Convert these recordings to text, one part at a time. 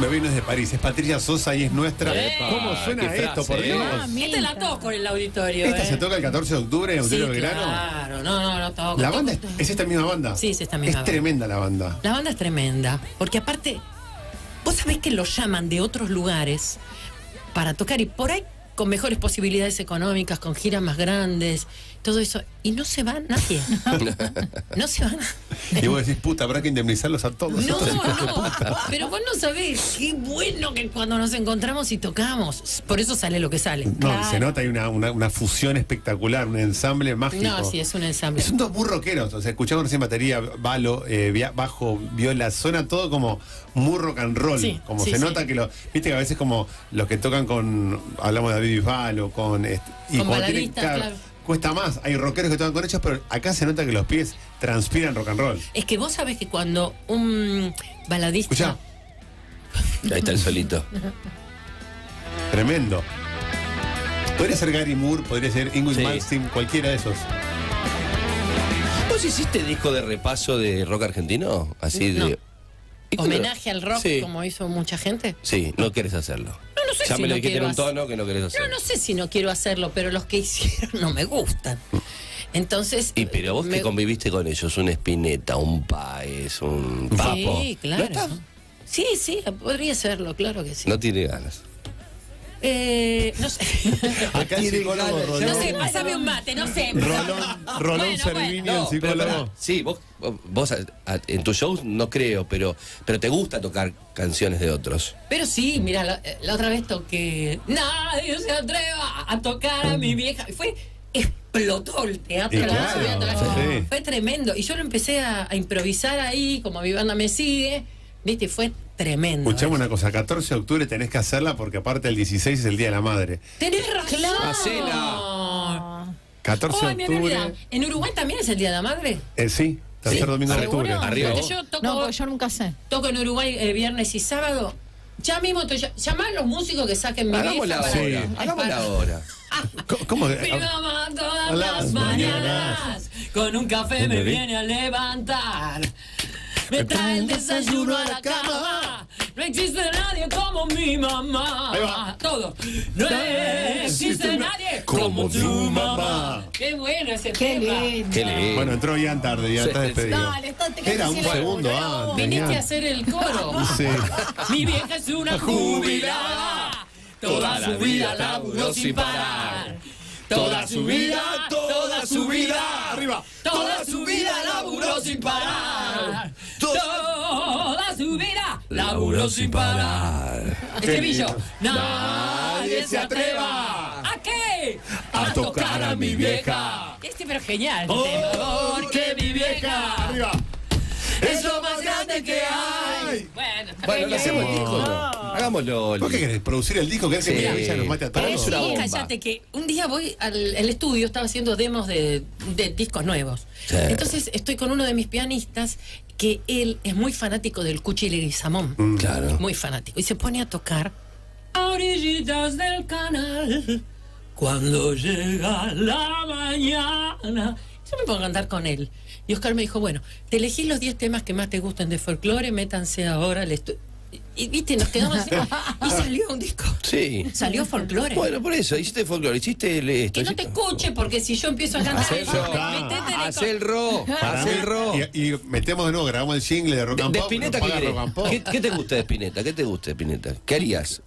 un bebé y no es de París, es Patricia Sosa y es nuestra. Epa, ¿Cómo suena esto, frase, por eh. Dios? Ah, Esta la toco en el auditorio. ¿Esta ¿eh? se toca el 14 de octubre en Sí, Auditorio Belgrano? claro. No, no, no toco. La toco, banda es, toco. es esta misma banda. Sí, es esta misma Es banda. tremenda la banda. La banda es tremenda, porque aparte, vos sabés que lo llaman de otros lugares para tocar y por ahí con mejores posibilidades económicas, con giras más grandes, todo eso, y no se va nadie. No se va nadie. Y vos decís, puta, habrá que indemnizarlos a todos. No, no, pero vos no sabés qué bueno que cuando nos encontramos y tocamos, por eso sale lo que sale. No, se nota, hay una, una, una fusión espectacular, un ensamble mágico. No, sí, es un ensamble. Son dos muy rockeros, o sea, escuchamos recién batería, balo, eh, bajo, viola, suena todo como muy rock and roll. Sí, como sí, se sí. nota que lo, viste que a veces como los que tocan con, hablamos de David Bisbal o con este, y Con tienen- claro. Cuesta más, hay rockeros que tocan con ellos, pero acá se nota que los pies transpiran rock and roll. Es que vos sabés que cuando un baladista... Escuchá, Ahí está el solito. tremendo. Podría ser Gary Moore, podría ser Ingrid Sí. Malmsteen, cualquiera de esos. ¿Vos hiciste disco de repaso de rock argentino? Así No. de. ¿Y cuándo- Homenaje al rock, Sí. como hizo mucha gente. Sí, no quieres hacerlo. No, no sé ya si me lo no dijiste en un tono que no querés No, hacerlo. no sé si no quiero hacerlo, pero los que hicieron no me gustan. Entonces. Y pero vos me- que conviviste con ellos, un Espineta, un Paez, un Papo. Sí, claro. ¿No, está? Sí, sí, podría serlo, claro que sí. no tiene ganas. Eh, no sé. Acá el psicólogo no Rolón. sé, pásame un mate, no sé. Rolón, Rolón Bueno, Servini, bueno. el psicólogo. pará, sí, vos, vos a- a- en tus shows no creo, pero, pero te gusta tocar canciones de otros. Pero sí, mira, la, la otra vez toqué. Nadie se atreva a tocar a mi vieja. Y Fue. Explotó el teatro. Y la claro, ciudad, toda la- sí. Fue tremendo. Y yo lo empecé a, a improvisar ahí, como mi banda me sigue. ¿Viste? Fue tremendo. Escuchamos una cosa, 14 de octubre tenés que hacerla porque aparte el 16 es el Día de la Madre. Tenés razón. Hacela. 14 Ay, de olvidado. octubre. ¿En Uruguay también es el Día de la Madre? Eh, sí, tercer Sí. domingo de octubre. Arriba yo toco, No, yo nunca sé. toco en Uruguay eh, viernes y sábado. Ya mismo te ll- llamá a los músicos que saquen mi Hagámosla vieja para- ahora. Sí. Hagámosla ahora. Co- ¿Cómo? de- Mi mamá todas las las mañanas. mañanas con un café me viene a levantar. Me trae el desayuno a la cama. No existe nadie como mi mamá. Ahí va. Todo. No existe nadie como tu mamá. Qué bueno ese Qué tema. lindo. Qué lindo. Bueno, entró Ian tarde, ya Sí, está despedido. Dale, Era un segundo antes. Viniste a hacer el coro. Sí. Mi vieja es una jubilada. Toda su vida laburó sin parar. Toda su vida, toda su vida. Arriba. Toda su vida laburó sin parar. Vida laburó sin parar. Estribillo. Nadie se atreva. ¿A qué? A tocar a mi vieja. Este pero genial. este tema. Porque mi vieja Arriba. Es lo más grande que hay. Bueno, Bueno, lo hacemos el disco. ¿no? Hagámoslo. ¿Por qué querés producir el disco? ¿Querés que Sí. mi ella nos mate a todos? Sí, cállate que un día voy al el estudio, estaba haciendo demos de, de discos nuevos. Sí. Entonces estoy con uno de mis pianistas que él es muy fanático del Cuchi Leguizamón. Mm. Claro. Muy fanático. Y se pone a tocar a orillitas del canal cuando llega la mañana. Yo me pongo a cantar con él. Y Oscar me dijo, bueno, te elegís los 10 temas que más te gusten de folclore, métanse ahora al estudio. Y, viste, nos quedamos así. Y salió un disco. Sí. Salió folclore. Bueno, por eso, hiciste folclore, hiciste el- esto. que no te escuche, porque si yo empiezo a cantar Hacé el rock. metete en el Hacé el rock. Mí- el rock. Y, y metemos de nuevo, grabamos el jingle de Rock De, and de Pop. Spinetta, ¿qué paga querés? Rock and Pop. ¿Qué, qué te gusta de Spinetta? ¿Qué te gusta de Spinetta? ¿Qué harías?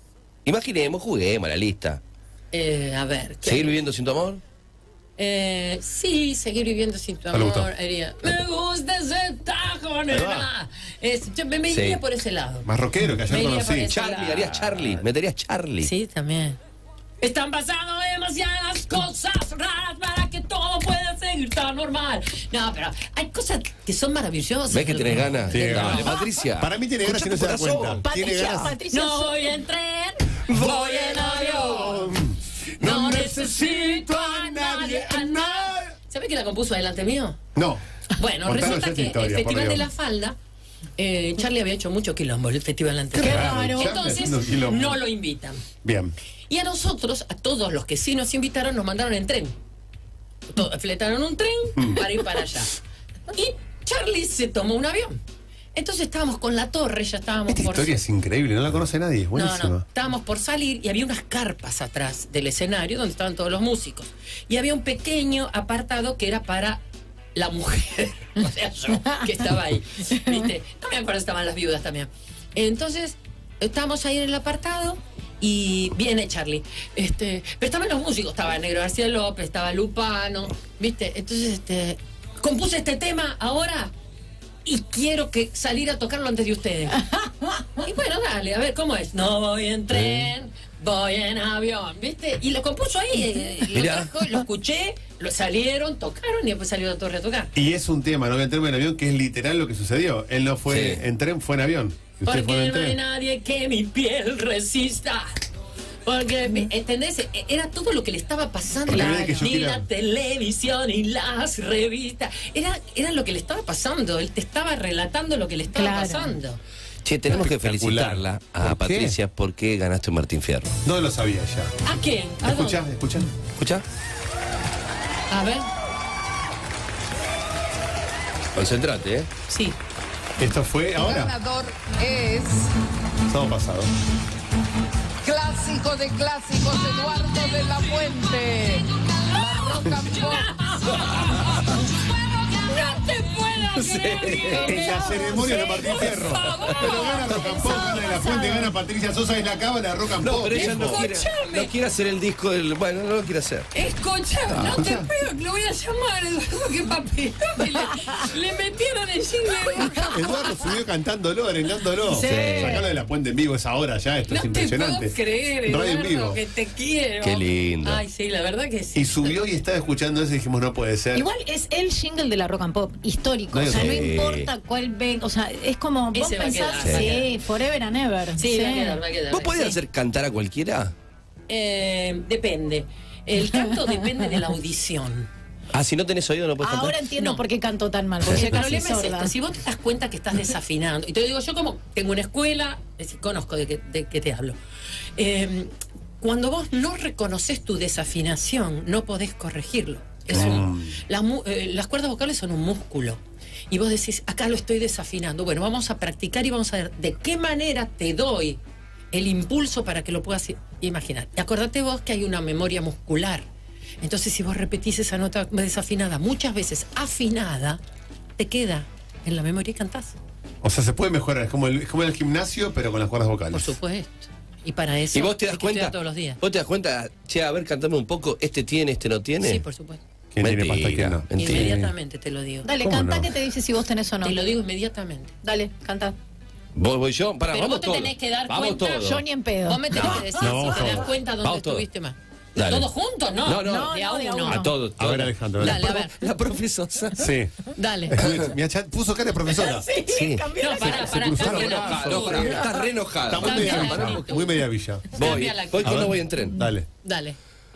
Imaginemos, juguemos a la lista. Eh, a ver. ¿qué? ¿Seguir viviendo sin tu amor? Eh, sí, seguir viviendo sin tu amor. haría, Me gusta ese tajo, nena. Es- yo me, me Sí. iría por ese lado. Más rockero que ayer conocí. Charlie, lado. harías Charlie, meterías Charlie. Sí, también. Están pasando demasiadas cosas raras para que todo pueda seguir tan normal. No, pero hay cosas que son maravillosas. ¿Ves que tenés ganas? Patricia. Para mí tiene ganas y no se da cuenta. Patricia, ganas. Patricia. No voy en tren, voy en avión. No necesito a nadie, a nadie. ¿Sabes que la compuso adelante mío? No. Bueno, Contanos resulta que historia, el Festival de la Falda, eh, Charlie había hecho mucho quilombo, el Festival anterior. Qué raro. Entonces, no lo invitan. Bien. Y a nosotros, a todos los que sí nos invitaron, nos mandaron en tren. Fletaron un tren para ir para allá. Y Charlie se tomó un avión. Entonces estábamos con la torre, ya estábamos Esta por historia es increíble, no la conoce nadie, es buenísima. no, no, estábamos por salir y había unas carpas atrás del escenario donde estaban todos los músicos. Y había un pequeño apartado que era para la mujer, o sea, yo, que estaba ahí. ¿Viste? No me acuerdo, estaban las viudas también. Entonces, estábamos ahí en el apartado y viene Charlie. Este, pero estaban los músicos, estaba Negro García López, estaba Lupano, ¿viste? Entonces, este, compuse este tema ahora y quiero que salir a tocarlo antes de ustedes. y bueno, dale, a ver cómo es. No voy en tren, voy en avión, ¿viste? Y lo compuso ahí, eh, lo, trajo, lo escuché, lo salieron, tocaron y después salió la torre a tocar. Y es un tema, no voy a entrar en avión, que es literal lo que sucedió. Él no fue Sí. en tren, fue en avión. Porque en no hay tren. nadie que mi piel resista. Porque, ¿entendés? E- Era todo lo que le estaba pasando. Es que Ni la televisión y las revistas. Era, era lo que le estaba pasando. Él te estaba relatando lo que le estaba Claro. pasando. Che, tenemos que felicitarla ¿Por a qué? Patricia porque ganaste un Martín Fierro. No lo sabía ya. ¿A quién? ¿A Escuchá, dónde? escuchá. ¿Escucha? A ver. Concentrate, ¿eh? Sí. Esto fue ahora, ganador es sábado pasado. Clásico de clásicos Eduardo de la Fuente. En la ceremonia de Martín Fierro. Pero gana Rock and Pop, gana de la Fuente, gana Patricia Sosa y la cábala de Rock and No, Pop. pero ella no quiere, Escúchame. no quiere hacer el disco del. Bueno, no lo quiere hacer. Escucha, no te escucha. pido que lo voy a llamar, Eduardo, que papi. Le, le metieron el jingle. Eduardo subió cantándolo, arengándolo. Sí. Sacalo de la Fuente en vivo, es ahora ya, esto No es te impresionante. puedo creer, Radio en Eduardo, vivo. que te quiero. Qué lindo. Ay, sí, la verdad que sí. Y subió y estaba escuchando eso y dijimos, no puede ser. Igual es el jingle de la rock and pop, histórico. No, o sea, no importa cuál ven, o sea, es como vos Ese va a pensás, quedar, sí, forever and ever. Sí, va a quedar, va a quedar. ¿Vos podías Sí. hacer cantar a cualquiera? Eh, depende. El canto depende de la audición. Ah, si no tenés oído no puedes cantar. Ahora entiendo No. por qué canto tan mal, porque El problema es esto, si vos te das cuenta que estás desafinando, y te digo yo como tengo una escuela, es decir, conozco de qué de qué te hablo. Eh, cuando vos no reconoces tu desafinación, no podés corregirlo. Es un- la mu- eh, las cuerdas vocales son un músculo. Y vos decís, acá lo estoy desafinando. Bueno, vamos a practicar y vamos a ver de qué manera te doy el impulso para que lo puedas imaginar. Y acordate vos que hay una memoria muscular. Entonces, si vos repetís esa nota desafinada muchas veces afinada, te queda en la memoria y cantás. O sea, se puede mejorar, es como el, es como el gimnasio, pero con las cuerdas vocales. Por supuesto. Y para eso ¿Y vos te das que estudiar cuenta? todos los días. ¿Vos te das cuenta? Che, a ver, cantame un poco. ¿Este tiene, este no tiene? Sí, por supuesto. ¿Quién tiene pasta no? Mentira. Inmediatamente te lo digo. Dale, ¿Cómo canta no? que te dice si vos tenés o no. Te lo digo inmediatamente. Dale, canta. ¿Vos voy yo? Pará, Pero vamos vos te tenés que dar vamos cuenta. Yo ni en pedo. Vos me tenés que decir No, vamos si te das cuenta dónde estuviste más. Dale. ¿Todos juntos? No. No, no. De a No, de a uno. uno. A todos. A ver. Alejandro. Dale, a ver. La profesora. Sí. Dale. Mira, chat puso cara de profesora. Sí. No, pará, Se pará. No, pará, está re enojada. Está muy media, villa. Voy, voy que no voy en tren. Dale. Dale.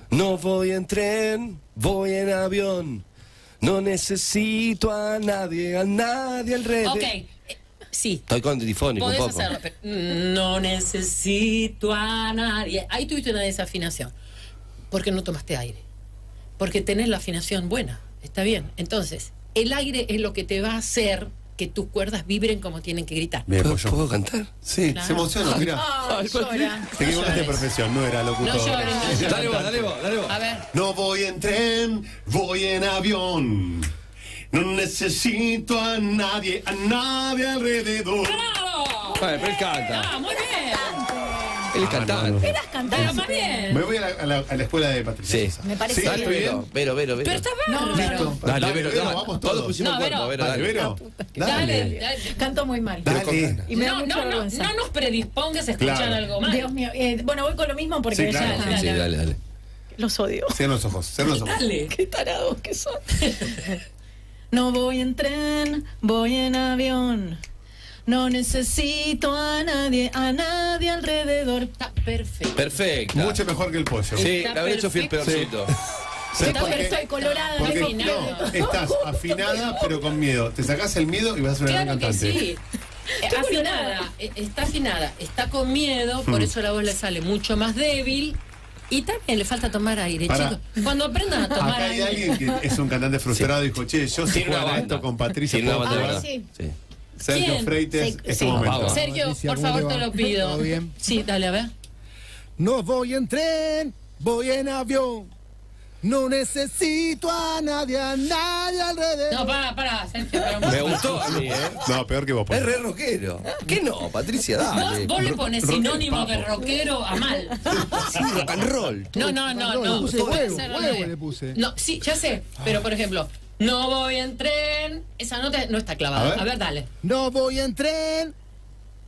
No voy en tren, voy en avión. No necesito a nadie, a nadie alrededor. Ok. eh, Sí. Estoy con difónico un poco. hacerlo, pero no necesito a nadie. Ahí tuviste una desafinación. Porque no tomaste aire. Porque tenés la afinación buena. Está bien. Entonces, el aire es lo que te va a hacer que tus cuerdas vibren como tienen que gritar. Bien, ¿Puedo, pollo. puedo cantar? Sí, Claro. se emociona, mira. Ay, llora. Te equivocaste de profesión, no era locutor. No llores, no llores. Dale vos, dale vos, dale vos. A ver. No voy en tren, voy en avión. No necesito a nadie, a nadie alrededor. ¡Bravo! Vale, pero él canta. Ah, muy bien. Él es Ah, cantante. Eras Pero cantante. más bien. Me voy a la, a la- a la escuela de Patricia. Sí. Sosa. Me parece Sí, bien. ¿estoy bien? Vero, Vero, Vero. Pero está No, bárbaro. Listo. Dale, Dale, Vero, Vero, dale. vamos Todos todos. pusimos No, el cuerpo, Vero. Vero, Dale, dale. Vero. Dale, Dale. dale. Canto muy mal. Dale. Pero con ganas. Y me da no, mucha no, no, vergüenza. no nos predispongas a escuchar Claro. algo más. Dios mío. eh, bueno, voy con lo mismo porque Sí, claro. ya Dale, Sí, dale. dale, dale. los odio. Cierra los ojos, cierra los ojos. Dale. Qué tarados que son. No voy en tren, voy en avión. No necesito a nadie, a nadie alrededor. Está perfecto. Perfecto. Mucho mejor que el pollo. Sí, la habré hecho fiel perfecto. peorcito. Colorada. Porque miedo. estás afinada pero con miedo. Te sacás el miedo y vas a ser una gran Claro que cantante. sí. Afinada, eh, está afinada, está con miedo, Hmm. por eso la voz le sale mucho más débil. Y también le falta tomar aire, chicos. Cuando aprendan a tomar Acá hay aire. alguien que es un cantante frustrado y dijo, che, yo si jugara esto con Patricia Ah, jugar". sí. Sí. Sergio ¿Quién? Freites, Sí, este sí. momento. Vamos. Sergio, por ¿cómo favor, te te va? lo pido. ¿Todo bien? Sí, dale, a ver. No voy en tren, voy en avión. No necesito a nadie, a nadie alrededor. No, para, para, Sergio. pero- Me gustó a mí, ¿eh? No, peor que vos. Es pues. re rockero. ¿Qué no, Patricia? Dale. vos le pones sinónimo de rockero a mal. Sí, rock and roll. No, no, no, No, le puse puede huevo, ser huevo nueve. le puse. No, sí, ya sé. Pero por ejemplo, no voy en tren. Esa nota no está clavada. A ver. A ver, dale. No voy en tren.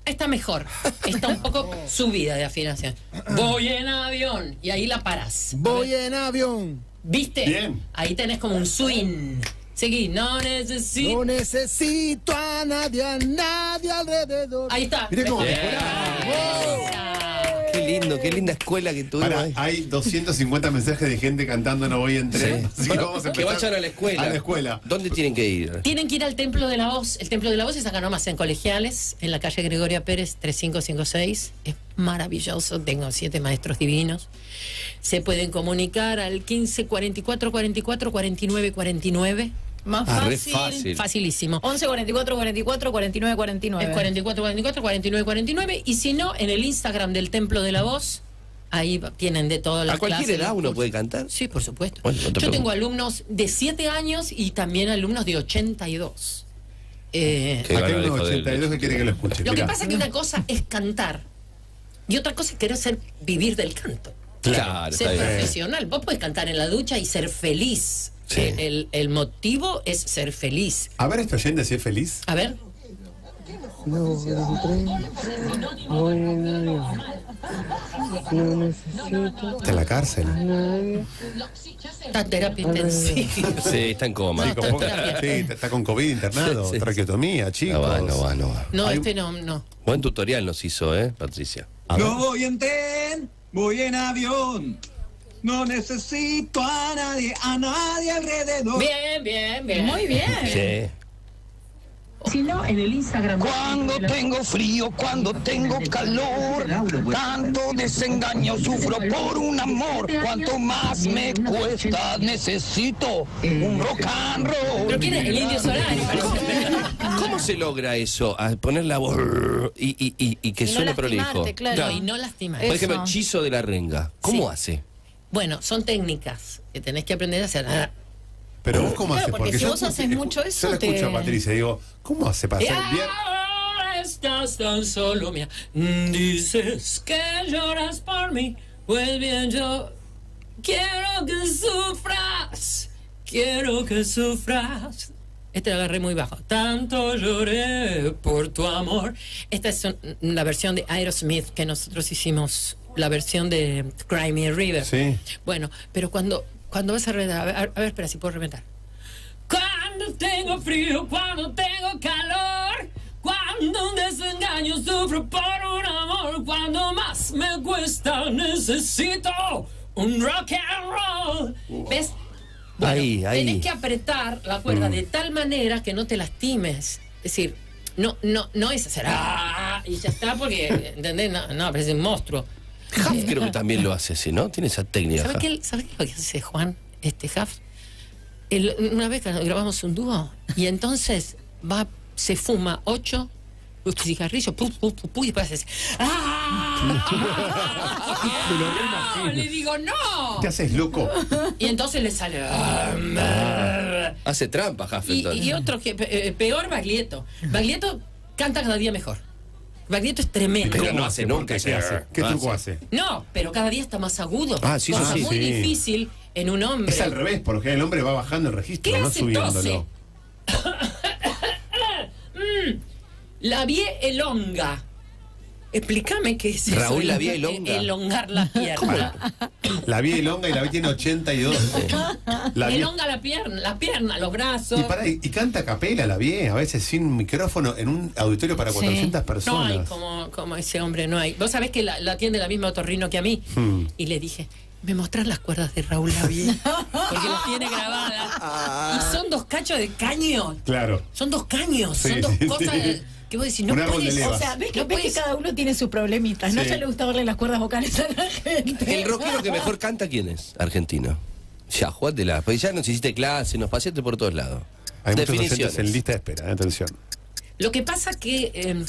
Está mejor. Está un poco subida de afinación. Voy en avión. Y ahí la paras. Voy en avión. ¿Viste? Bien. Ahí tenés como un swing. Seguí. No necesito. No necesito a nadie, a nadie alrededor. Ahí está. Mire cómo Bien. Qué lindo, qué linda escuela que tuvimos Ahora, ahí. hay 250 mensajes de gente cantando No voy en tren. Sí. Así que vamos a que vayan a la escuela. A la escuela. ¿Dónde tienen que ir? Tienen que ir al Templo de la Voz. El Templo de la Voz es acá nomás en Colegiales, en la calle Gregoria Pérez 3556. Es maravilloso, tengo siete maestros divinos. Se pueden comunicar al 15 44 44 49 49. Más Ah, fácil. fácil. Facilísimo. 11 44 44 49 49. Es 44 44 49 49. Y si no, en el Instagram del Templo de la Voz, ahí tienen de todas las ¿A cualquier clases, edad uno puede cantar? Sí, por supuesto. Bueno, no te Yo tengo alumnos de 7 años y también alumnos de 82. Eh, Qué Acá hay gana uno de de joder. 82 que quiere que lo escuche. Lo que Mirá. pasa es que una cosa es cantar y otra cosa es querer ser vivir del canto. Claro, ser profesional. Vos podés cantar en la ducha y ser feliz. Sí. El, el motivo es ser feliz. A ver, este oyente si es feliz. A ver. No. No necesito Está en la cárcel. nadie. Está terapia intensiva. Sí, está en coma. No, terapia. sí, está con COVID internado, Sí, sí. traqueotomía, chicos. No va, no va, no va. No, Hay- este no, no. Buen tutorial nos hizo, ¿eh, Patricia? No voy en tren, voy en avión. No necesito a nadie, a nadie alrededor. Bien, bien, bien. Muy bien. Sí. Si no, en el Instagram. Cuando tengo frío, cuando tengo calor, tanto desengaño sufro por un amor. Cuanto más me cuesta, necesito un rock and roll. Pero quién es el indio Solari. ¿Cómo se logra eso? A poner la voz y, y, y, y que no suene prolijo. claro. No, y no lastimar. Por ejemplo, Eso. hechizo de la renga. ¿Cómo Sí. hace? Bueno, son técnicas que tenés que aprender a hacer. Ah, Pero vos cómo Claro, haces? porque si vos haces mucho eso, Yo escucho a Patricia y digo, ¿cómo hace para hacer bien? ahora estás tan solo mía. Dices que lloras por mí. Pues bien, yo quiero que sufras. Quiero que sufras. Este lo agarré muy bajo. Tanto lloré por tu amor. Esta es la versión de Aerosmith que nosotros hicimos. La versión de Cry Me a River. Sí. Bueno, pero cuando, cuando vas a reventar. A ver, a ver, espera si puedo reventar. Cuando tengo frío, cuando tengo calor, cuando un desengaño sufro por un amor, cuando más me cuesta necesito un rock and roll. ¿Ves? Bueno, Ahí, ahí. Tenés que apretar la cuerda de tal manera que no te lastimes. Es decir, no, no, no es hacer "Ah", y ya está porque, ¿entendés? No, no, parece un monstruo. Huff creo que también lo hace así, ¿no? Tiene esa técnica. ¿Sabes qué, ¿Sabes qué es lo que hace Juan, este Huff? El- una vez que grabamos un dúo y entonces va, se fuma ocho cigarrillos, pu, pu, pu, pu, y después hace ¡Ah! Le digo, ¡no! ¿Qué haces, loco? Y entonces le sale. "Ah". Hace trampa, Huff, Y, entonces. y otro que eh, peor, Baglietto. Baglietto canta cada día mejor. Baglietto es tremendo. Pero ¿Cómo no hace ¿Por nunca qué? ¿Qué ese- hace? ¿Qué truco hace. No, pero cada día está más agudo. Ah, sí, eso Cosa sí. muy Sí. difícil en un hombre. Es al revés, porque el hombre va bajando el registro, ¿Qué no hace subiéndolo. tose? La vie elonga. Explícame qué es eso. Raúl, la vie elonga. Elongar la pierna. La vía elonga y la vía tiene 82. La vía- Elonga la pierna, la pierna, los brazos. Y, pará, y, y canta a capela la vía, a veces sin micrófono, en un auditorio para 400 No hay personas. como, como ese hombre, no hay. Vos sabés que la, la atiende la misma otorrino que a mí. Hmm. Y le dije, ¿me mostrás las cuerdas de Raúl Lavie? Porque las tiene grabadas. Y son dos cachos de caño. Claro. Son dos caños. Sí, son dos sí, cosas sí. Que vos decís, no puedes. de. O sea, ves que, no ves que puedes- cada uno tiene sus problemitas. No ya le gusta darle las cuerdas vocales a la gente. El rockero que mejor canta, ¿quién es? Argentino. Ya, jugátela. Pues ya nos hiciste clase, nos paseaste por todos lados. Hay muchos docentes en lista de espera, ¿eh? atención. Lo que pasa que, eh,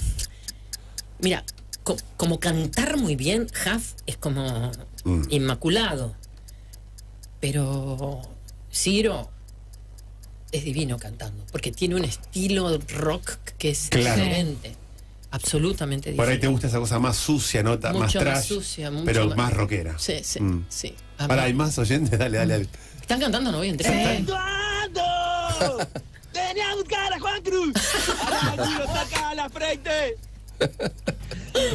mira, co- como cantar muy bien, Huff es como Mm. inmaculado. Pero Ciro es divino cantando, porque tiene un estilo rock que es Claro. diferente. Absolutamente Por ahí diferente. te gusta esa cosa más sucia, ¿no? Más Mucho más trash, sucia, mucho pero más- más rockera. Sí, sí, Mm. sí. Para, hay más oyentes, dale, dale, dale. Están cantando, no voy a entrar. ¡Eduardo! ¡Venía a buscar a Juan Cruz! ¡Ahora saca a la frente!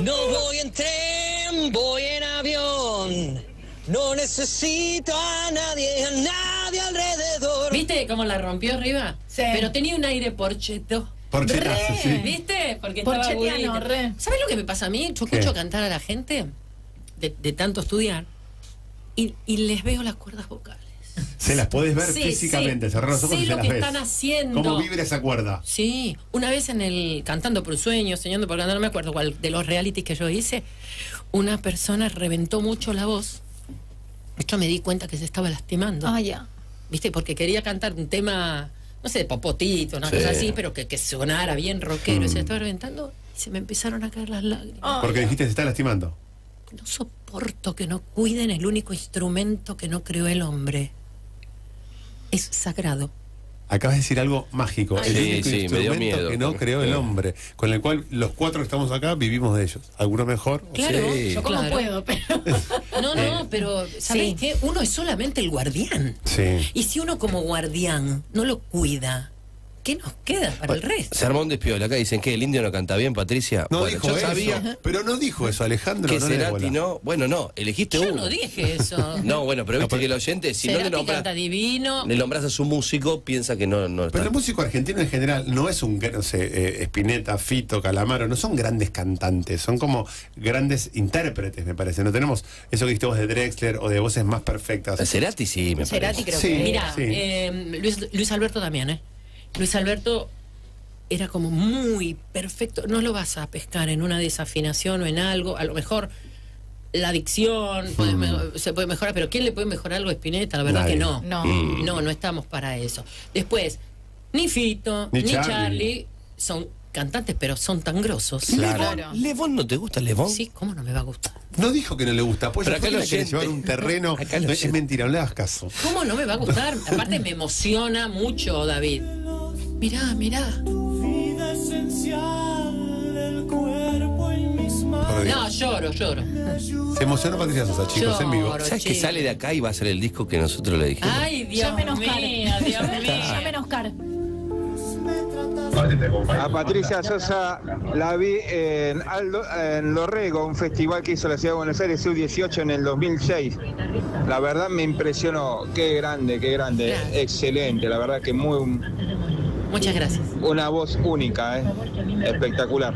No voy en tren, voy en avión. No necesito a nadie, a nadie alrededor. ¿Viste cómo la rompió arriba? Sí. Pero tenía un aire porcheto. Porchetazo, Re. sí. ¿Viste? Porque estaba re. ¿Sabes lo que me pasa a mí? Yo ¿Qué? escucho cantar a la gente de, de tanto estudiar y, y les veo las cuerdas vocales. Se las podés ver Sí, físicamente, sí. cerrar los ojos Sé y se lo las que ves. están haciendo. ¿Cómo vibra esa cuerda? Sí, una vez en el Cantando por un Sueño, Soñando por Cantar, no me acuerdo cuál de los realities que yo hice, una persona reventó mucho la voz. Yo me di cuenta que se estaba lastimando. Ah, ya. ¿Viste? Porque quería cantar un tema, no sé, de popotito, una Sí. cosa así, pero que, que sonara bien rockero y se estaba reventando y se me empezaron a caer las lágrimas. Porque dijiste se está lastimando. No soporto que no cuiden el único instrumento que no creó el hombre. Es sagrado. Acabas de decir algo mágico. Ay, el sí, único sí, me dio instrumento miedo. que no creó el hombre, con el cual los cuatro que estamos acá vivimos de ellos. Algunos mejor. Claro, Sí. yo como claro. puedo, pero. No, no, pero ¿sabes Sí. qué? Uno es solamente el guardián. Sí. Y si uno como guardián no lo cuida, ¿qué nos queda para el resto? Se armó un despiola. Acá dicen que el indio no canta bien, Patricia. No bueno, dijo yo eso. sabía Pero no dijo eso, Alejandro. que no Cerati no. Bueno, no, elegiste Yo uno. no dije eso. No, bueno, pero No, viste porque- que el oyente, si no Cerati le nombras, canta divino. le nombras a su músico, piensa que no, no está. Pero el músico argentino en general no es un, no sé, eh, Spinetta, Fito, Calamaro, no son grandes cantantes, son como grandes intérpretes, me parece. No tenemos eso que dijiste vos de Drexler o de voces más perfectas. Cerati sí, me Cerati parece. creo Sí. que. Mira, Sí. eh, Luis, Luis Alberto también, ¿eh? Luis Alberto era como muy perfecto. No lo vas a pescar en una desafinación o en algo. A lo mejor la dicción puede me- se puede mejorar, pero ¿quién le puede mejorar algo a Spinetta? La verdad Nadie. que no. No. No, no estamos para eso. Después, ni Fito, Ni ni, Charlie. Charlie. son cantantes, pero son tan grosos. Claro. ¿Levón no te gusta, Levón? Sí, ¿cómo no me va a gustar? No dijo que no le gusta, pues Pero acá lo oyente- llevaron un terreno. Acá lo No, es mentira, no le hagas caso. ¿Cómo no me va a gustar? Aparte me emociona mucho, David. Mirá, mirá. Por Dios. No, lloro, lloro. Se emocionó Patricia Sosa, chicos, en vivo. ¿Sabes que chico. sale de acá y va a ser el disco que nosotros le dijimos? Ay, Dios Llamen a Oscar. mío, Dios mío. Llamen a Oscar. A Patricia Sosa la vi en, Aldo, en Lorrego, un festival que hizo la Ciudad de Buenos Aires Sub-18 en el 2006. La verdad me impresionó, qué grande, qué grande, excelente, la verdad que muy Muchas gracias. una voz única, ¿eh? espectacular.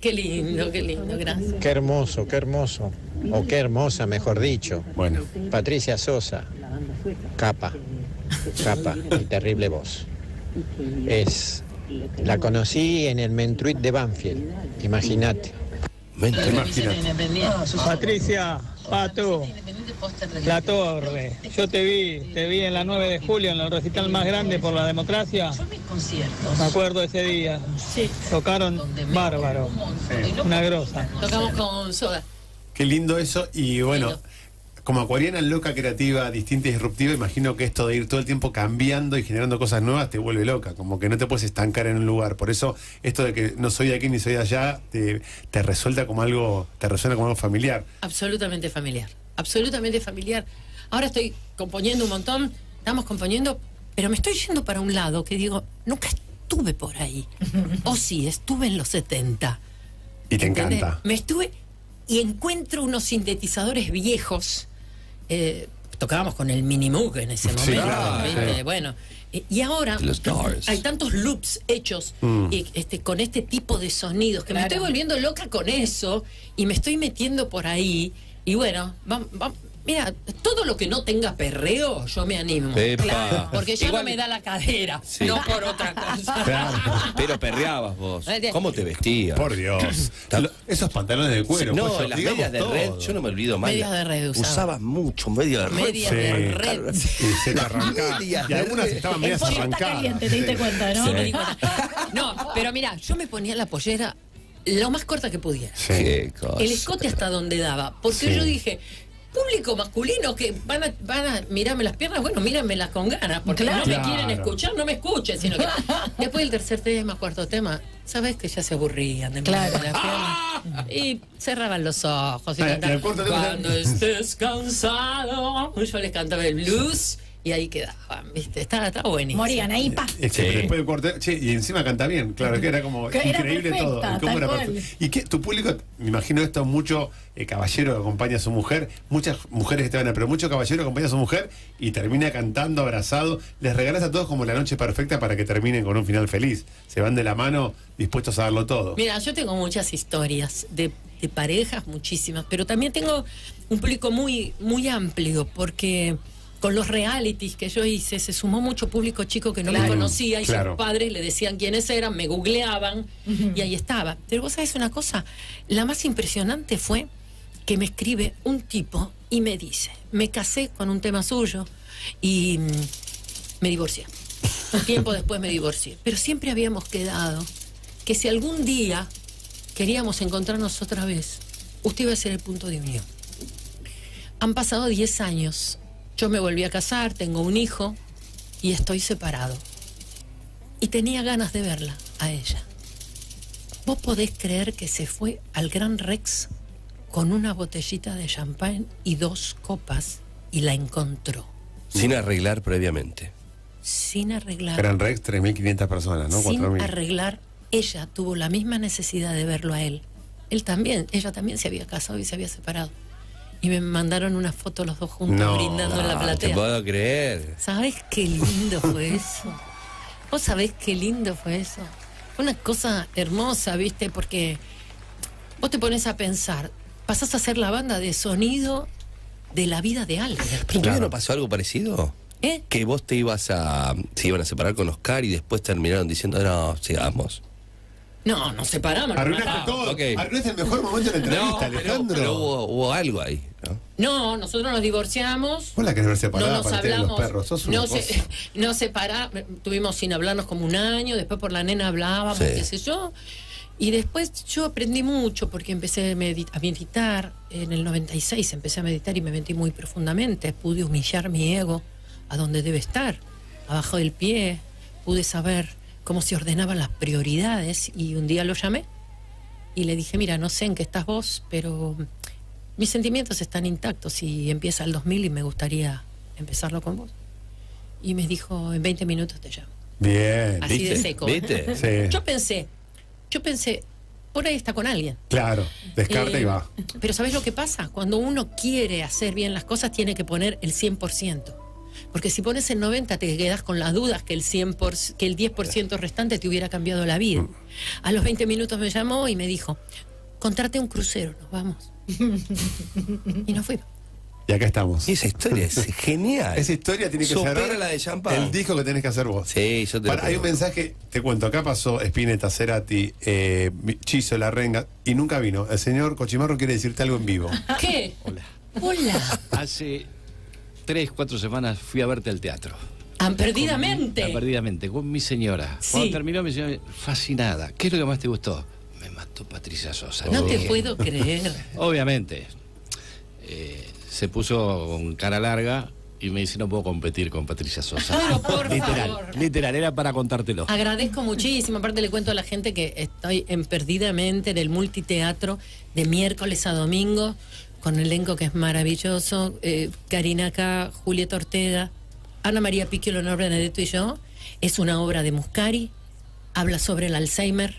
Qué lindo, qué lindo, gracias. Qué hermoso, qué hermoso. O qué hermosa, mejor dicho. Bueno, Patricia Sosa, capa, capa y terrible voz. Es, la conocí en el Mentruit de Banfield, imagínate. Patricia, Pato, La Torre. Yo te vi, te vi en la 9 de julio en el recital más grande por la democracia. Me acuerdo ese día. Tocaron bárbaro. Una grosa. Tocamos con soda. Qué lindo eso. Y bueno, como acuariana loca, creativa, distinta y disruptiva, imagino que esto de ir todo el tiempo cambiando y generando cosas nuevas te vuelve loca. Como que no te puedes estancar en un lugar. Por eso, esto de que no soy de aquí ni soy de allá, te, te resuelta como algo, te resuena como algo familiar. Absolutamente familiar. Absolutamente familiar. Ahora estoy componiendo un montón, estamos componiendo, pero me estoy yendo para un lado que digo, nunca estuve por ahí. O sí, estuve en los 70. Y te ¿Entendés? encanta. Me estuve y encuentro unos sintetizadores viejos. eh, tocábamos con el Minimoog en ese Sí, momento. claro, ¿viste? sí. Bueno, eh, y ahora hay tantos loops hechos Mm. y, este, con este tipo de sonidos que me estoy volviendo loca con eso y me estoy metiendo por ahí. Y bueno, vam- vam- Mira, todo lo que no tenga perreo, yo me animo. Epa. Claro, porque ya Igual- no me da la cadera, Sí. no por otra cosa. Pero perreabas vos. ¿Cómo te vestías? Por Dios. Esos pantalones de cuero. no, pues, las medias de todo. red, yo no me olvido más. Medias de red usaba. Usabas mucho medias de red. Medias Sí. de red. Y se te arrancaba. Y algunas estaban medias arrancadas. caliente, te diste Sí. cuenta, ¿no? Sí. No, pero mira, yo me ponía la pollera lo más corta que pudiera. Sí. El escote hasta donde daba. Porque Sí. yo dije, público masculino que van a, van a mirarme las piernas, bueno, mírenmelas con ganas, porque Claro. no me quieren escuchar, no me escuchen, sino que después del tercer tema, cuarto tema, sabes que ya se aburrían de Claro. las piernas. Y cerraban los ojos y y cantaban, cuando estés cansado. Yo les cantaba el blues y ahí quedaban, ¿viste? Estaba, estaba buenísimo. Morían ahí, pa. Es que Sí. después del cuarto, che, y encima canta bien, claro, que era como Que era increíble perfecta, todo. y cómo tal era cual. perfecto. Y que tu público, me imagino esto, mucho eh, caballero que acompaña a su mujer, muchas mujeres que te van a, pero mucho caballero acompaña a su mujer y termina cantando, abrazado. Les regalas a todos como la noche perfecta para que terminen con un final feliz. Se van de la mano dispuestos a darlo todo. Mira, yo tengo muchas historias de, de parejas, muchísimas, pero también tengo un público muy, muy amplio, porque con los realities que yo hice se sumó mucho público chico que no me Claro. conocía y Claro. sus padres le decían quiénes eran, me googleaban y ahí estaba. Pero vos sabés una cosa, la más impresionante fue que me escribe un tipo y me dice, me casé con un tema suyo y mm, me divorcié. Tiempo después me divorcié. Pero siempre habíamos quedado que si algún día queríamos encontrarnos otra vez, usted iba a ser el punto de unión. Han pasado 10 años. Yo me volví a casar, tengo un hijo y estoy separado. Y tenía ganas de verla a ella. ¿Vos podés creer que se fue al Gran Rex con una botellita de champán y dos copas y la encontró? Sin arreglar previamente. Sin arreglar. Gran Rex, 3.500 personas, ¿no? sin 4.000. arreglar, ella tuvo la misma necesidad de verlo a él. Él también, ella también se había casado y se había separado. Y me mandaron una foto los dos juntos No, brindando en la No, te platea. puedo creer. ¿Sabes qué lindo fue eso? ¿Vos sabés qué lindo fue eso? Una cosa hermosa, ¿viste? Porque vos te pones a pensar, pasás a ser la banda de sonido de la vida de alguien. ¿Pero todavía no pasó algo parecido? ¿Eh? Que vos te ibas a. se iban a separar con Oscar y después terminaron diciendo, no, sigamos. No, nos separamos. nos Arruinaste todo. Ok. Arruinaste el mejor momento de la entrevista, No, Alejandro. pero hubo, hubo algo ahí, ¿no? No, nosotros nos divorciamos. Vos la querés ver no separada nos para tener los hablamos, perros. Sos una no, se, no separa, tuvimos sin hablarnos como un año, después por la nena hablábamos, Sí. qué sé yo. Y después yo aprendí mucho porque empecé a medi- a meditar en el 96, empecé a meditar y me metí muy profundamente. Pude humillar mi ego a donde debe estar, abajo del pie. Pude saber cómo se ordenaban las prioridades y un día lo llamé y le dije, mira, no sé en qué estás vos, pero mis sentimientos están intactos y empieza el 2000 y me gustaría empezarlo con vos. Y me dijo, en 20 minutos te llamo. Bien. Así ¿Viste? de seco. ¿Viste? Sí. Yo pensé, yo pensé, por ahí está con alguien. Claro, descarta Eh, y va. Pero ¿sabes lo que pasa? Cuando uno quiere hacer bien las cosas, tiene que poner el 100%. Porque si pones el 90% te quedas con las dudas que el, 100%, que el 10% restante te hubiera cambiado la vida. A los 20 minutos me llamó y me dijo, contrate un crucero, nos vamos. y nos fuimos. Y acá estamos. Y esa historia es genial. Esa historia tiene que Supera ser la de champán. el disco que tenés que hacer vos. Sí, yo te lo Para- hay un mensaje, te cuento, acá pasó Spinetta, Cerati, eh, Chizo, La Renga, y nunca vino. El señor Cochimarro quiere decirte algo en vivo. ¿Qué? Hola. Hola. Hace tres, cuatro semanas fui a verte al teatro. Ah, perdidamente. Ah, perdidamente, con mi señora. Sí. Cuando terminó, mi señora, fascinada. ¿Qué es lo que más te gustó? Me mató Patricia Sosa. No te puedo creer. Obviamente. Eh, se puso con cara larga y me dice, no puedo competir con Patricia Sosa. Pero por literal, favor. literal, era para contártelo. Agradezco muchísimo. Aparte le cuento a la gente que estoy en Perdidamente en el multiteatro de miércoles a domingo con un elenco que es maravilloso. Eh, Karina acá, Julieta Ortega, Ana María Piquio, Leonor Benedetto y yo. Es una obra de Muscari. Habla sobre el Alzheimer.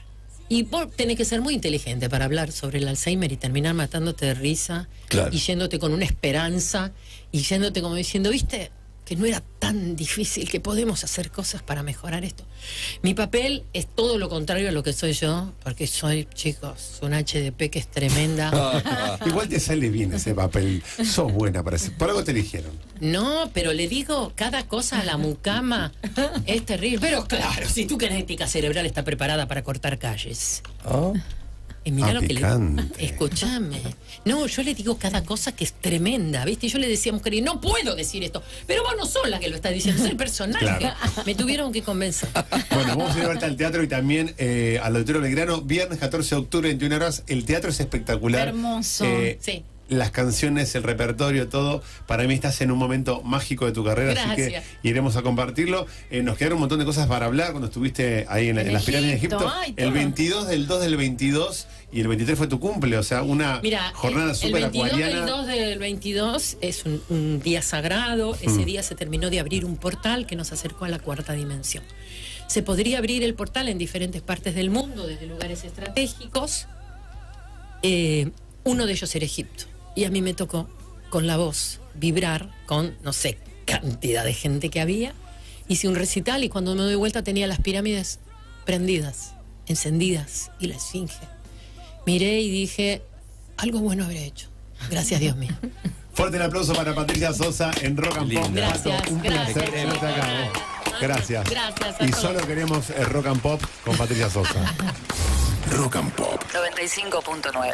Y vos tenés que ser muy inteligente para hablar sobre el Alzheimer y terminar matándote de risa Claro. y yéndote con una esperanza y yéndote como diciendo, viste, que no era tan difícil, que podemos hacer cosas para mejorar esto. Mi papel es todo lo contrario a lo que soy yo, porque soy, chicos, un HDP que es tremenda. Igual te sale bien ese papel. Sos buena para ese. Por algo te eligieron. No, pero le digo, cada cosa a la mucama es terrible. Pero claro, si tu genética cerebral está preparada para cortar calles. Mirá Ah, lo que le. Escúchame. No, yo le digo cada cosa que es tremenda, ¿viste? Y yo le decía a mujer, y no puedo decir esto. Pero vos no sos la que lo está diciendo, es el personaje. Claro. Me tuvieron que convencer. Bueno, vamos a ir al teatro y también eh, al Auditorio Belgrano. Viernes 14 de octubre, 21 horas. El teatro es espectacular. Hermoso. Eh, Sí. Las canciones, el repertorio, todo. Para mí estás en un momento mágico de tu carrera, así que iremos a compartirlo. Eh, nos quedaron un montón de cosas para hablar cuando estuviste ahí en, En en las pirámides de Egipto, ay, el todo. 22 del 2 del 22 y el 23 fue tu cumple, o sea, una Mira, jornada el, el súper 22 acuariana. del 2 del 22 es un, un día sagrado. Ese Mm. día se terminó de abrir un portal que nos acercó a la cuarta dimensión. Se podría abrir el portal en diferentes partes del mundo, desde lugares estratégicos. Eh, uno de ellos era Egipto. Y a mí me tocó, con la voz, vibrar con, no sé, cantidad de gente que había. Hice un recital y cuando me doy vuelta tenía las pirámides prendidas, encendidas y la esfinge. Miré y dije, algo bueno habré hecho. Gracias, Dios mío. Fuerte el aplauso para Patricia Sosa en Rock and Pop. Gracias, un gracias, placer tenerte acá. Gracias. Gracias a Y todos. solo queremos eh, Rock and Pop con Patricia Sosa. Rock and Pop. 95.9.